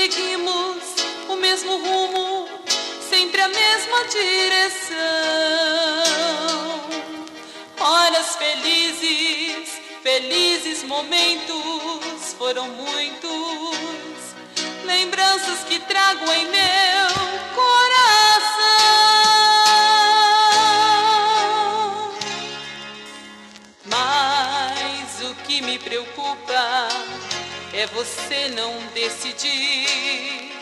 Seguimos o mesmo rumo, sempre a mesma direção. Horas felizes, felizes momentos foram muitos, lembranças que trago é você não decidir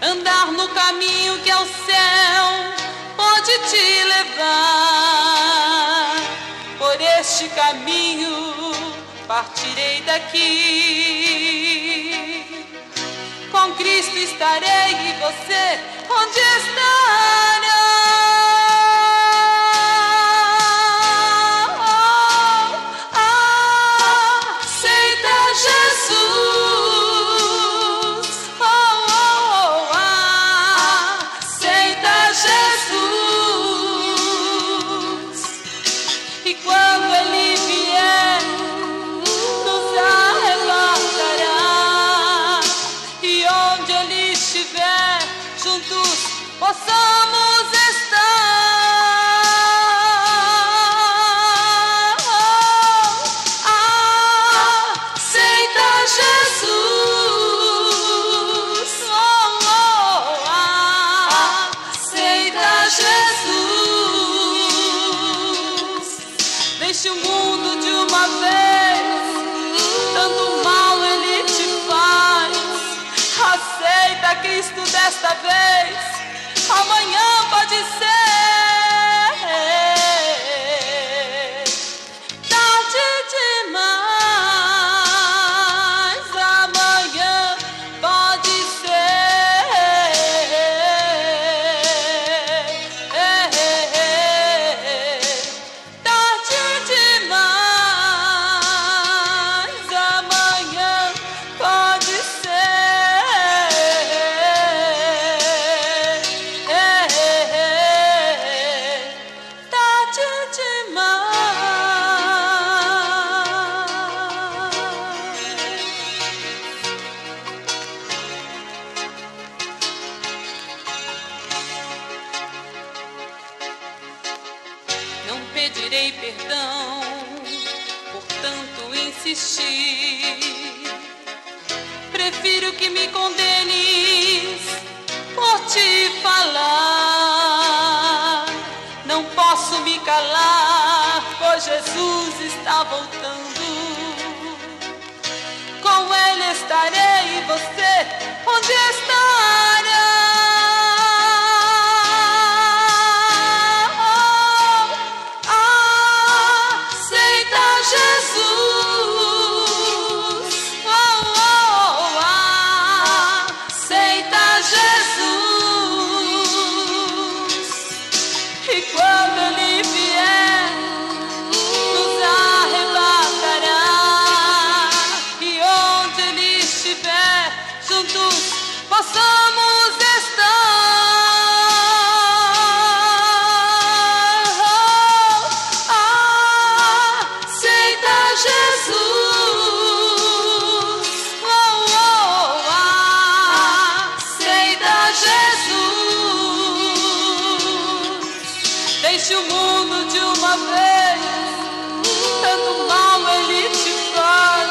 andar no caminho que ao céu pode te levar. Por este caminho partirei daqui. Com Cristo estarei e você onde estará? Cristo desta vez, amanhã pode ser. Prefiro que me condenes por te falar. Não posso me calar, pois Jesus está voltando. Com Ele estarei e você onde estará? Deixe o mundo de uma vez, tanto mal ele te faz.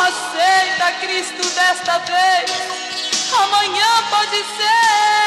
Aceita Cristo desta vez, amanhã pode ser.